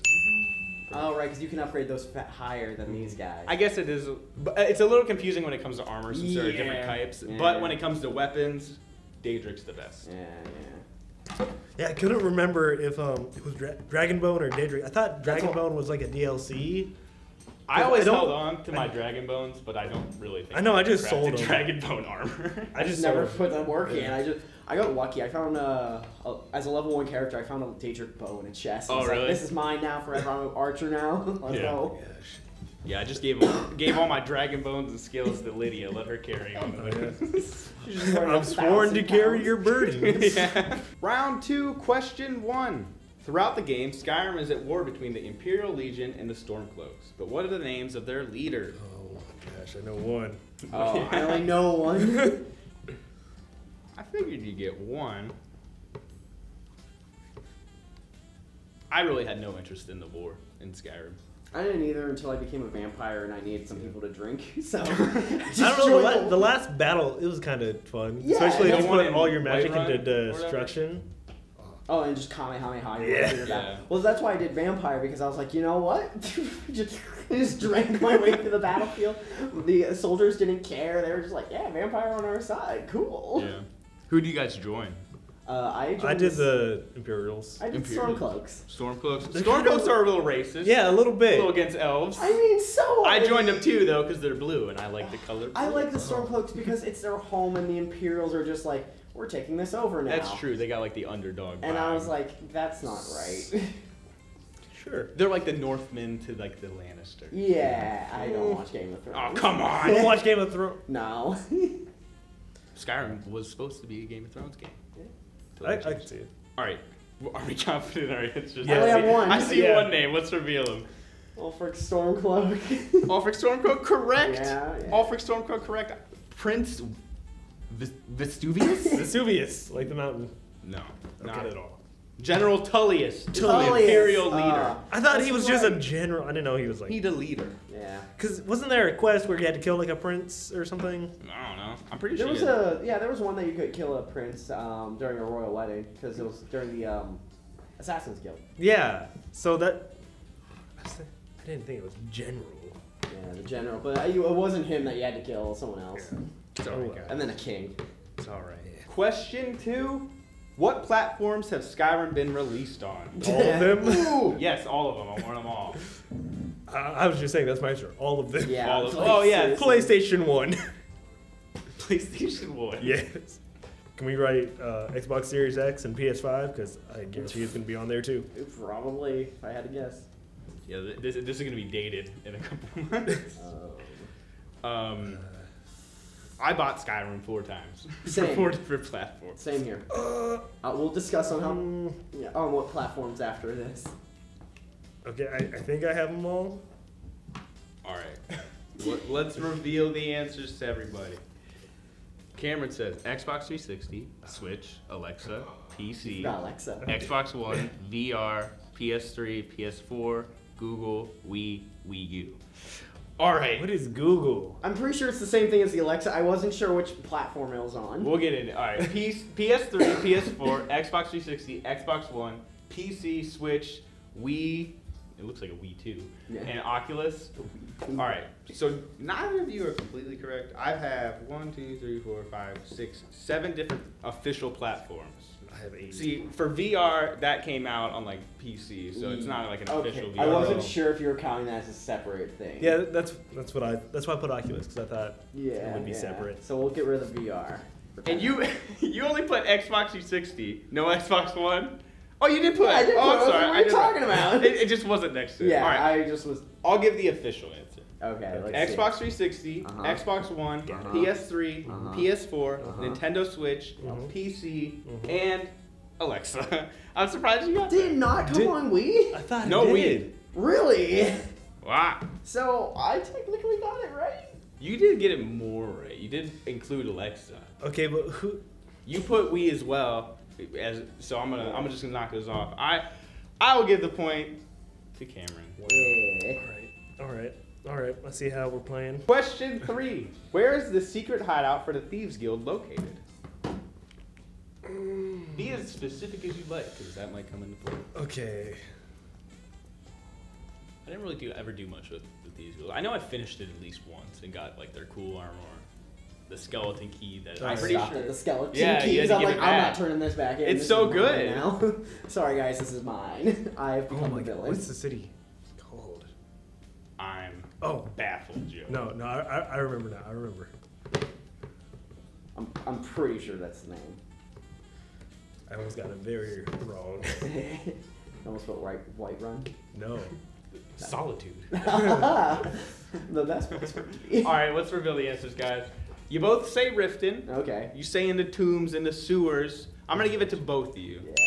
Oh right, because you can upgrade those higher than these guys. I guess it is, but uh, it's a little confusing when it comes to armor since there are different types. Yeah. But when it comes to weapons, Daedric's the best. Yeah, yeah. Yeah, I couldn't remember if um it was Dra- Dragonbone or Daedric. I thought That's all- Dragonbone was like a DLC. I always don't- held on to my Dragon Bones, but I don't really think I know, I I just sold crafted them. Dragon Bone armor. [laughs] I just never put the work in. I just I got lucky. I found uh, a, as a level one character, I found a Daedric bow in a chest. Oh, It's like, really? this is mine now forever. I'm an archer now. [laughs] Let's Yeah. go. Yeah, I just gave gave all my Dragon Bones and skills to Lydia. Let her carry oh, [laughs] on. I'm sworn to carry your burdens. [laughs] yeah. Round two, question one. Throughout the game, Skyrim is at war between the Imperial Legion and the Stormcloaks. But what are the names of their leaders? Oh my gosh, I know one. Oh, I only [laughs] know one. I figured you'd get one. I really had no interest in the war in Skyrim. I didn't either until I became a vampire and I needed some people to drink. [laughs] So [laughs] I don't know. The, la- the last battle, it was kind of fun, Yeah, especially the if you one put in all your magic Whiterun into or whatever? destruction. Oh, and just Kamehameha. your Yeah. through the battle. Yeah. Well, that's why I did vampire because I was like, you know what? [laughs] just, just drank my way through the battlefield. The soldiers didn't care. They were just like, yeah, vampire on our side. Cool. Yeah. Who do you guys join? Uh, I, I joined did the Imperials. I did Imperial. Stormcloaks. Stormcloaks. They're Stormcloaks are a little racist. Yeah, a little bit. A bit. little against elves. I mean, so I joined them too, though, because they're blue, and I like the color. I like the Stormcloaks because it's their home, and the Imperials are just like, we're taking this over now. That's true. They got like the underdog. And I was like, that's not right. [laughs] Sure. they're like the Northmen to like the Lannister. yeah, I don't watch Game of Thrones. Oh come I don't watch Game of Thrones. No. [laughs] Skyrim was supposed to be a Game of Thrones game. Till I, I can see it. All right. Are we [laughs] confident in our answers? Yeah. I only have see, one. I see Yeah. one name. Let's reveal him. Ulfric Stormcloak. [laughs] Ulfric Stormcloak, correct. Yeah, yeah. Ulfric Stormcloak, correct. Prince Vis- Vesuvius? Vesuvius, like the mountain. no, not at all. General Tullius, the Tullius, Imperial uh, leader. I thought he was just a general. I didn't know he was like. he the leader. yeah. Because wasn't there a quest where you had to kill like a prince or something? I don't know. I'm pretty There sure. There was he had- a yeah, there was one that you could kill a prince um, during a royal wedding because it was during the um, Assassin's Guild. Yeah. So that. I didn't think it was general. Yeah, the general, but uh, it wasn't him that you had to kill, someone else, It's all right, guys. and then a king. It's all right. Question two. What platforms have Skyrim been released on? [laughs] All of them. [laughs] Yes, all of them. I want them all. I, I was just saying that's my answer. All of them. Yeah. All of- like, oh, yeah. PlayStation One. [laughs] PlayStation 1. yes. Can we write uh, Xbox Series X and PS5? Because I guarantee it's gonna be on there too. Probably, if I had to guess. Yeah, this, this is gonna be dated in a couple months. Um, I bought Skyrim four times [laughs] for four different platforms. Same here. Uh, we'll discuss on how, yeah, on what platforms after this. Okay, I, I think I have them all. All right, [laughs] Let- let's reveal the answers to everybody. Cameron says Xbox 360, Switch, Alexa, PC, Forgot [laughs] Alexa. Xbox One, VR, PS3, PS4, Google, Wii, Wii U. All right. What is Google? I'm pretty sure it's the same thing as the Alexa. I wasn't sure which platform it was on. We'll get into it. All right. PS, PS3, PS4, Xbox 360, Xbox One, PC, Switch, Wii. It looks like a Wii too. Yeah. And Oculus. All right. So neither of you are completely correct. I have one, two, three, four, five, six, seven different official platforms. I have eight. See, for VR, that came out on like PC, so it's not like an okay. official VR. I wasn't sure if you were counting that as a separate thing. Yeah, that's that's what I that's why I put Oculus because I thought Yeah, it would be yeah. separate. So we'll get rid of the VR. And you, [laughs] you only put Xbox 360, no Xbox One. Oh, you did put. Yeah, I did oh, put I'm sorry. What are I you talking about? [laughs] It, it just wasn't next to it. Yeah, All right. I just was. I'll give the official answer. Okay, let's see. Xbox 360, Uh-huh. Xbox One, Uh-huh. PS3, Uh-huh. PS4, Uh-huh. Nintendo Switch, Mhm. PC, Mhm. and Alexa. [laughs] I'm surprised you got Did not come on Wii? I thought No, we did. Really? Wow. So I technically got it right. You did get it more right. You did include Alexa. Okay, but who? You put we as well. As so, I'm gonna I'm just gonna knock this off. I I will give the point to Cameron. All right, all right, all right. Let's see how we're playing. Question three: Where is the secret hideout for the Thieves Guild located? Mm. Be as specific as you'd like, because that might come into play. Okay. I didn't really do ever do much with the Thieves Guild. I know I finished it at least once and got like their cool armor, the skeleton key. That I'm pretty sure at the skeleton Yeah, you keys. I'm like, I'm not turning this back in. It's This so is mine good. now. [laughs] Sorry guys, this is mine. [laughs] I have Oh become my the god, villain. what's the city Cold. I'm Oh, baffled, Joe. no, no, I, I I remember now. I remember. I'm, I'm pretty sure that's the name. I almost got it very wrong. [laughs] Almost put white Whiterun. No. [laughs] Solitude. [laughs] the best place. All right, let's reveal the answers, guys. You both say Riften. Okay. You say into tombs, into sewers. I'm gonna give it to both of you. Yeah.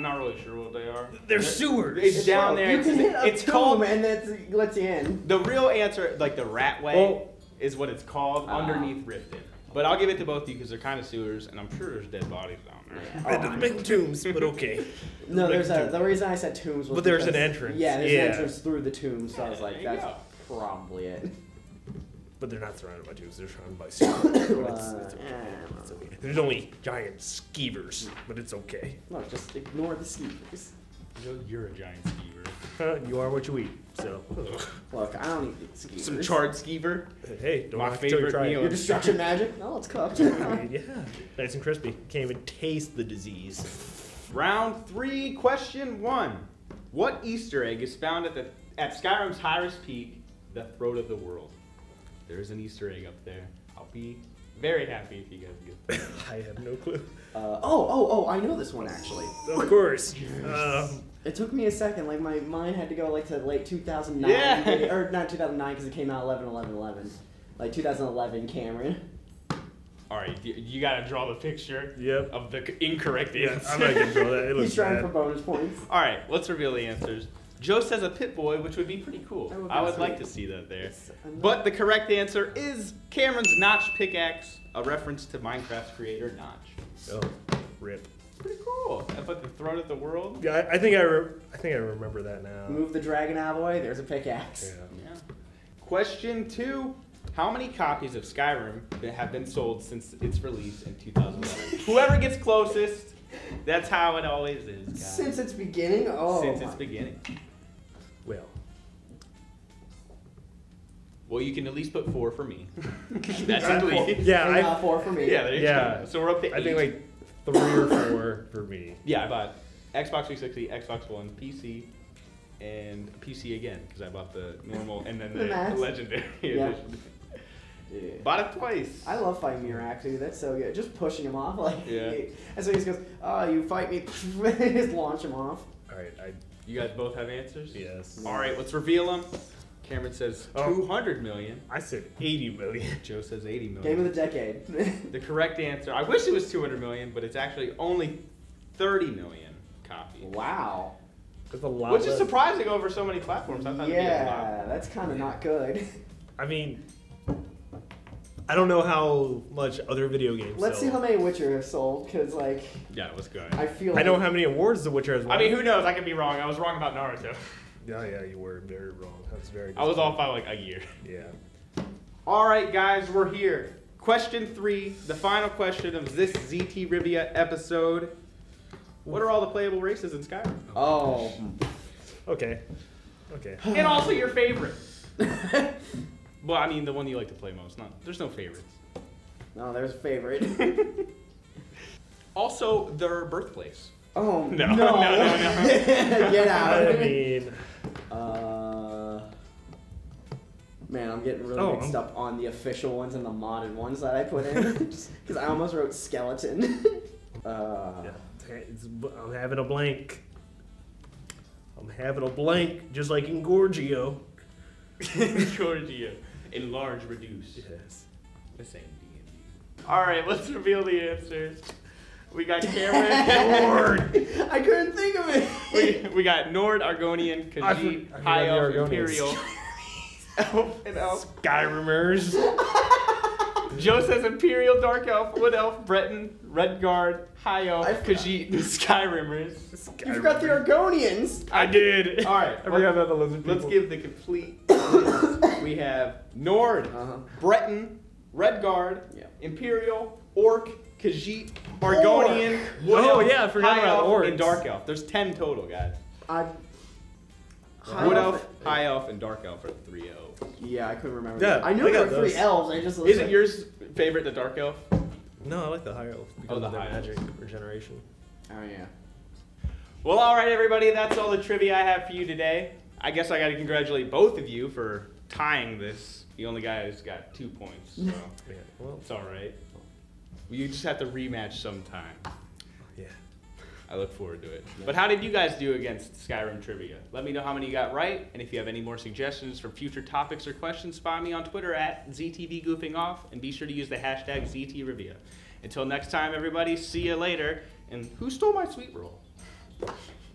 Because I'm not really sure what they are. They're sewers. It's down there. You can hit a it's tomb called and that lets you in. the real answer, like the Ratway, Oh. is what it's called Ah. underneath Riften. But I'll give it to both of you because they're kind of sewers, and I'm sure there's dead bodies down there. It doesn't make tombs, but okay. [laughs] No, Make there's a, tombs. the reason I said tombs was But there's an because- entrance. Yeah, there's Yeah. an entrance through the tombs, so I was Yeah, like, there you that's probably it. [laughs] But they're not surrounded by tombs. They're surrounded by [coughs] sewers. But it's, it's, okay. It's okay. There's only giant skeevers, but it's okay. Look, just ignore the skeevers. Joe, You're a giant skeever. [laughs] you are what you eat. So Look, I don't need the skeevers. Some charred skeever. hey, don't My have to you favorite try it. meal. Your destruction magic? No, it's cooked. yeah, [laughs] nice and crispy. Can't even taste the disease. Round three, question one. What Easter egg is found at the at Skyrim's highest peak, the throat of the world? There's an Easter egg up there. I'll be very happy if you guys get that. I have no clue. Uh, oh, oh, oh, I know this one actually. Of course. Um, It took me a second. Like my mind had to go like to late 2009, Yeah. [laughs] or not 2009 because it came out 11, 11, 11. Like 2011, Cameron. All right, you, you gotta draw the picture Yep. of the c- incorrect Yeah, answer. I'm not gonna draw that. It [laughs] looks He's trying bad. for bonus points. All right, let's reveal the answers. Joe says a pit boy, which would be pretty cool. Would be I would sweet. like to see that there. But the correct answer is Cameron's Notch pickaxe, a reference to Minecraft creator Notch. Oh, rip. Pretty cool. I put the throne of the world. Yeah, I, I think I, re- I think I remember that now. Move the dragon out of the way. There's a pickaxe. Yeah. Yeah. Question two. How many copies of Skyrim have been sold since its release in 2011? [laughs] Whoever gets closest, that's how it always is, guys. Since its beginning, oh Since its beginning. Well, Well, you can at least put four for me. [laughs] that's at least. Yeah, I- uh, four for me. Yeah, there you yeah. go. So we're up to eight. I think like three or four for me. Yeah, I bought Xbox 360, Xbox One, PC, and PC again because I bought the normal and then The the, legendary [laughs] Yeah. edition. Yeah. Bought it twice. I love fighting Miraak, dude. That's so good. Just pushing him off, [laughs] like. Yeah. And so he just goes, "Oh, you fight me," just launch him off. All right, I You guys both have answers? Yes. All right, let's reveal them. Cameron says Oh. 200 million. I said 80 million. Joe says 80 million. Game of the decade. The correct answer. I wish it was 200 million, but it's actually only 30 million copies. wow. That's a lot. Which is surprising over so many platforms. I thought it'd be a lot. Yeah, that's kind of not good. I mean, I don't know how much other video games. Let's see how many Witcher have sold, because, like, Yeah, it was good. I feel I like. know how many awards The Witcher has won. I mean, who knows? I could be wrong. I was wrong about Naruto. [laughs] Yeah, yeah, you were very wrong. That's very. I was off by like a year. [laughs] Yeah. All right, guys, we're here. Question three, the final question of this ZTRivia episode. What are all the playable races in Skyrim? Oh. Okay. Okay. And also your favorite. [laughs] well, I mean, the one you like to play most. Not, there's no favorites. No, there's a favorite. [laughs] Also, their birthplace. Oh, [laughs] No, no. no, no, no. [laughs] Get out. I mean, Uh, man, I'm getting really Oh, mixed I'm- up on the official ones and the modded ones that I put in. Because I almost wrote skeleton. uh, it's, I'm having a blank. I'm having a blank, just like in Gorgio. Georgia. Enlarge, reduce. Yes. The same D&D. All right, let's reveal the answers. We got [laughs] Cameron. Nord. I couldn't think of it. we, we got Nord, Argonian, I Khajiit, for- I forgot High the Elf, Imperial, Elf, and Elf. Skyrimers. [laughs] Joe says Imperial, Dark Elf, Wood Elf, Breton, Red Guard, High Elf, Khajiit, and Skyrimers. You forgot the Argonians. I did. All right, I forgot about the lizard let's give the complete [coughs] list. We have Nord, Uh-huh. Breton, Red Guard, Imperial, Orc, Khajiit, Argonian, Wood Oh, yeah, I forgot High about Elf, orcs. and Dark Elf. There's 10 total, guys. I, Wood Elf, High Elf, and Dark Elf are the three elves. Yeah, I couldn't remember. Yeah, that. I knew I there got were three those. elves. I just Is listened. it yours favorite, the Dark Elf? No, I like the high elf because Oh, the of their high elves. magic regeneration. Oh yeah. Well, all right, everybody. That's all the trivia I have for you today. I guess I got to congratulate both of you for tying this. The only guy who's got two points. So [laughs] Yeah, well, it's all right. You just have to rematch sometime. yeah. I look forward to it. But how did you guys do against Skyrim trivia? Let me know how many you got right, and if you have any more suggestions for future topics or questions, find me on Twitter at ZTV Goofing Off, and be sure to use the hashtag ZTRivia. Until next time, everybody, see you later. And who stole my sweet roll?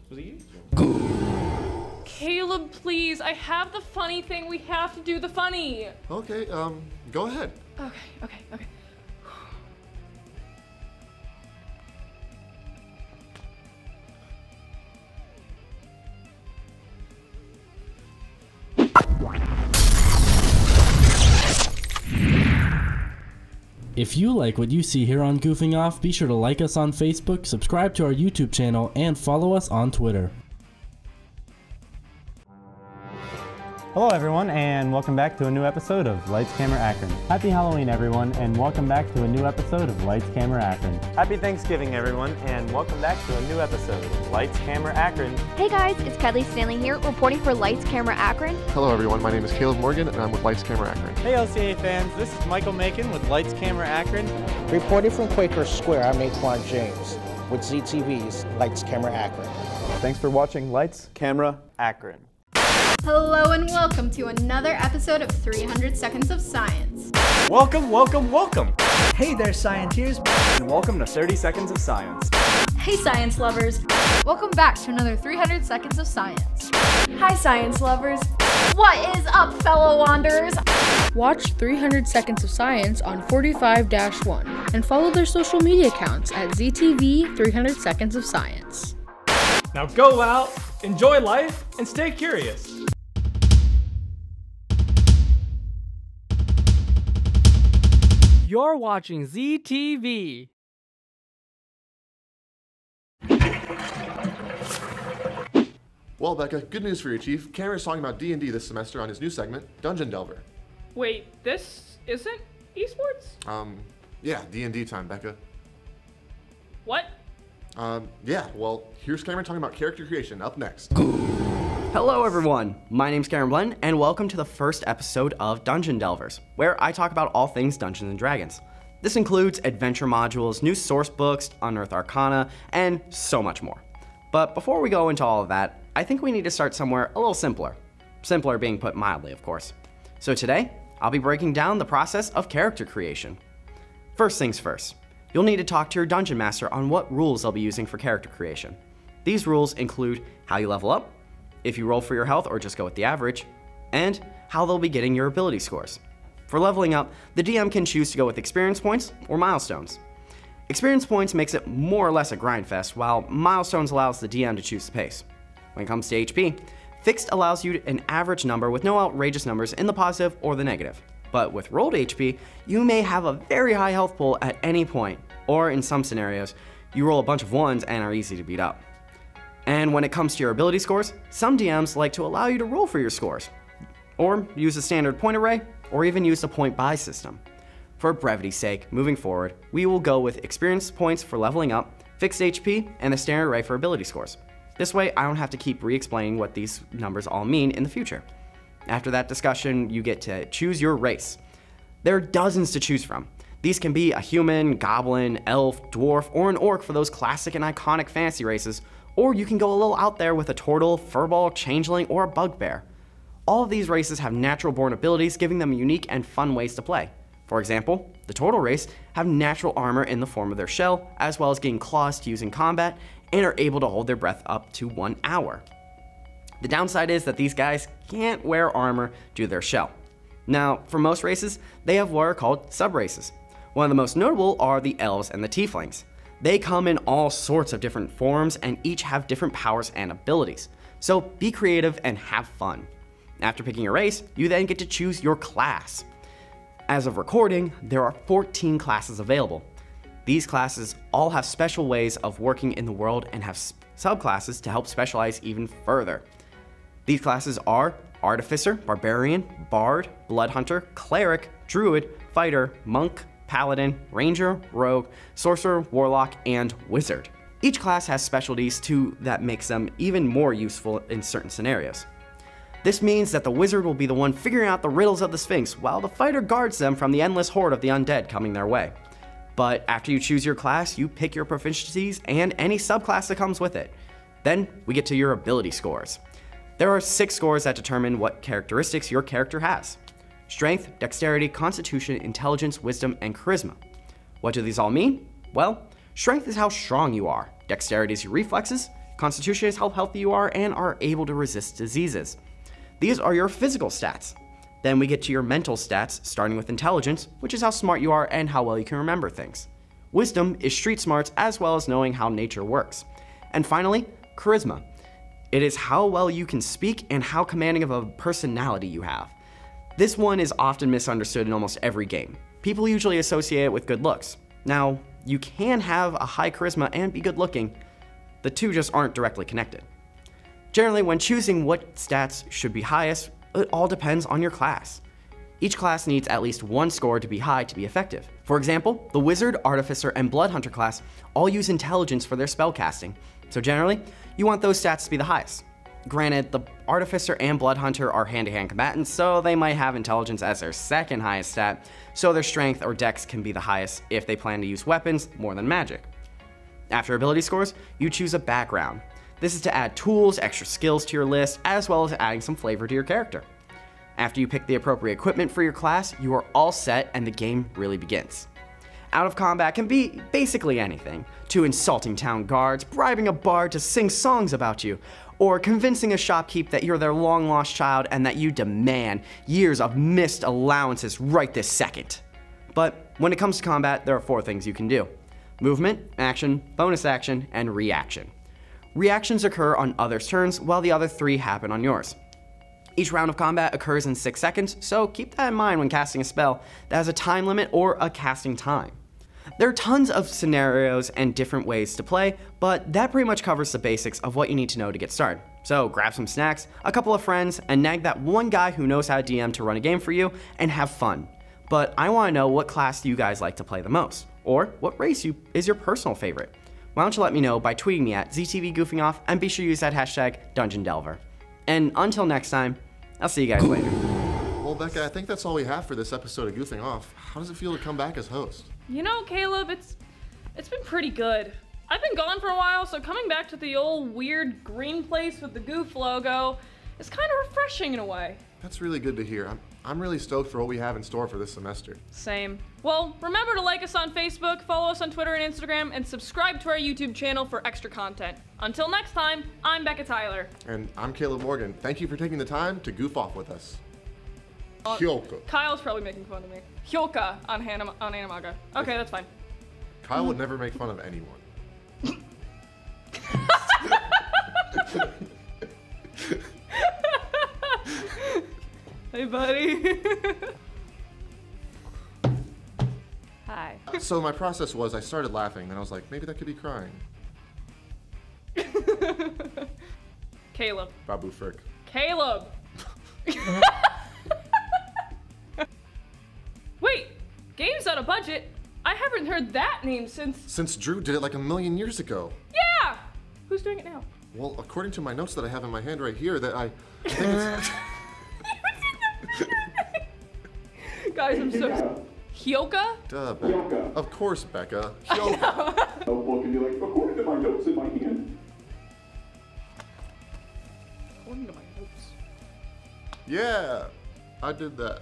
Was it you? Caleb, please. I have the funny thing. We have to do the funny. Okay, um, go ahead. Okay, okay, okay. If you like what you see here on Goofing Off, be sure to like us on Facebook, subscribe to our YouTube channel, and follow us on Twitter. Hello, everyone, and welcome back to a new episode of Lights Camera Akron. Happy Halloween, everyone, and welcome back to a new episode of Lights Camera Akron. Happy Thanksgiving, everyone, and welcome back to a new episode of Lights Camera Akron. Hey guys, it's Kedley Stanley here, reporting for Lights Camera Akron. Hello, everyone. My name is Caleb Morgan, and I'm with Lights Camera Akron. Hey, LCA fans, this is Michael Macon with Lights Camera Akron. Reporting from Quaker Square, I'm Aquan James with ZTV's Lights Camera Akron. Thanks for watching Lights Camera Akron. Hello and welcome to another episode of 300 Seconds of Science. Welcome, welcome, welcome. Hey there, scienteers. And welcome to 30 Seconds of Science. Hey, science lovers. Welcome back to another 300 Seconds of Science. Hi, science lovers. What is up, fellow wanderers? Watch 300 Seconds of Science on 45 1 and follow their social media accounts at ZTV 300 Seconds of Science. Now go out, enjoy life, and stay curious. You're watching ZTV. Well, Becca, good news for you, Chief. Cameron's talking about D&D this semester on his new segment, Dungeon Delver. Wait, this isn't esports? Um, yeah, D&D time, Becca. What? Um, yeah, well, here's Cameron talking about character creation up next. Hello, everyone. My name's Cameron Blunt, and welcome to the first episode of Dungeon Delvers, where I talk about all things Dungeons and Dragons. This includes adventure modules, new source books, unearthed arcana, and so much more. But before we go into all of that, I think we need to start somewhere a little simpler. Simpler being put mildly, of course. So today, I'll be breaking down the process of character creation. First things first, you'll need to talk to your dungeon master on what rules they'll be using for character creation. These rules include how you level up, if you roll for your health or just go with the average, and how they'll be getting your ability scores. For leveling up, the DM can choose to go with experience points or milestones. Experience points makes it more or less a grind fest, while milestones allows the DM to choose the pace. When it comes to HP, fixed allows you an average number with no outrageous numbers in the positive or the negative. But with rolled HP, you may have a very high health pool at any point, or in some scenarios, you roll a bunch of ones and are easy to beat up. And when it comes to your ability scores, some DMs like to allow you to roll for your scores, or use a standard point array, or even use a point buy system. For brevity's sake, moving forward, we will go with experience points for leveling up, fixed HP, and the standard array for ability scores. This way, I don't have to keep re explaining what these numbers all mean in the future. After that discussion, you get to choose your race. There are dozens to choose from. These can be a human, goblin, elf, dwarf, or an orc for those classic and iconic fantasy races, or you can go a little out there with a turtle, furball, changeling, or a bugbear. All of these races have natural born abilities, giving them unique and fun ways to play. For example, the turtle race have natural armor in the form of their shell, as well as getting claws to use in combat, and are able to hold their breath up to one hour. The downside is that these guys can't wear armor due to their shell. Now, for most races, they have what are called sub-races. One of the most notable are the elves and the tieflings. They come in all sorts of different forms and each have different powers and abilities. So be creative and have fun. After picking your race, you then get to choose your class. As of recording, there are 14 classes available. These classes all have special ways of working in the world and have subclasses to help specialize even further. These classes are Artificer, Barbarian, Bard, Bloodhunter, Cleric, Druid, Fighter, Monk, Paladin, Ranger, Rogue, Sorcerer, Warlock, and Wizard. Each class has specialties too that makes them even more useful in certain scenarios. This means that the wizard will be the one figuring out the riddles of the Sphinx, while the fighter guards them from the endless horde of the undead coming their way. But after you choose your class, you pick your proficiencies and any subclass that comes with it. Then we get to your ability scores. There are six scores that determine what characteristics your character has strength, dexterity, constitution, intelligence, wisdom, and charisma. What do these all mean? Well, strength is how strong you are, dexterity is your reflexes, constitution is how healthy you are and are able to resist diseases. These are your physical stats. Then we get to your mental stats, starting with intelligence, which is how smart you are and how well you can remember things. Wisdom is street smarts as well as knowing how nature works. And finally, charisma. It is how well you can speak and how commanding of a personality you have. This one is often misunderstood in almost every game. People usually associate it with good looks. Now, you can have a high charisma and be good looking. The two just aren't directly connected. Generally, when choosing what stats should be highest, it all depends on your class. Each class needs at least one score to be high to be effective. For example, the Wizard, Artificer, and Bloodhunter class all use intelligence for their spellcasting, so generally, you want those stats to be the highest. Granted, the Artificer and Bloodhunter are hand-to-hand combatants, so they might have intelligence as their second highest stat, so their strength or dex can be the highest if they plan to use weapons more than magic. After ability scores, you choose a background. This is to add tools, extra skills to your list, as well as adding some flavor to your character. After you pick the appropriate equipment for your class, you are all set and the game really begins. Out of combat can be basically anything, to insulting town guards, bribing a bard to sing songs about you, or convincing a shopkeep that you're their long lost child and that you demand years of missed allowances right this second. But when it comes to combat, there are four things you can do movement, action, bonus action, and reaction. Reactions occur on others' turns, while the other three happen on yours. Each round of combat occurs in 6 seconds, so keep that in mind when casting a spell that has a time limit or a casting time. There are tons of scenarios and different ways to play, but that pretty much covers the basics of what you need to know to get started. So grab some snacks, a couple of friends, and nag that one guy who knows how to DM to run a game for you, and have fun. But I want to know what class do you guys like to play the most? Or what race you, is your personal favorite? Why don't you let me know by tweeting me at ZTVGoofingOff and be sure to use that hashtag DungeonDelver. And until next time, I'll see you guys later. Well, Becca, I think that's all we have for this episode of Goofing Off. How does it feel to come back as host? You know, Caleb, it's it's been pretty good. I've been gone for a while, so coming back to the old weird green place with the goof logo is kind of refreshing in a way. That's really good to hear. I'm, I'm really stoked for what we have in store for this semester. Same. Well, remember to like us on Facebook, follow us on Twitter and Instagram, and subscribe to our YouTube channel for extra content. Until next time, I'm Becca Tyler. And I'm Caleb Morgan. Thank you for taking the time to goof off with us. Uh, Hyouka. Kyle's probably making fun of me. Hyouka on, Hanam- on Animanga. Okay, that's fine. Kyle would never make fun of anyone. [laughs] Hey, buddy. [laughs] Hi. so my process was I started laughing, then I was like, maybe that could be crying. [laughs] Caleb. Babu Frick. Caleb! On a budget? I haven't heard that name since. Since Drew did it like a million years ago. Yeah! Who's doing it now? Well, according to my notes that I have in my hand right here, that I, I think it's. [laughs] Guys, I'm so. Hyouka? Duh, Becca. Of course, Becca. Hyouka. [laughs] notebook and be like, according to my notes in my hand. According to my notes. Yeah, I did that.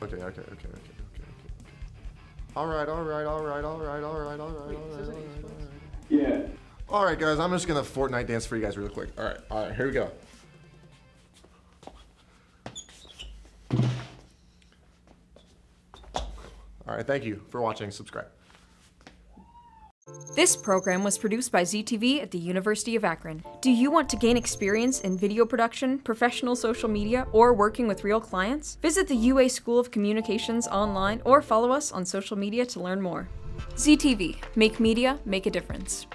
Okay, okay, okay, okay, okay, okay. Alright, alright, alright, alright, alright, alright, alright. Yeah. Alright, guys, I'm just gonna Fortnite dance for you guys real quick. Alright, alright, here we go. All right, thank you for watching. Subscribe. This program was produced by ZTV at the University of Akron. Do you want to gain experience in video production, professional social media, or working with real clients? Visit the UA School of Communications online or follow us on social media to learn more. ZTV, make media, make a difference.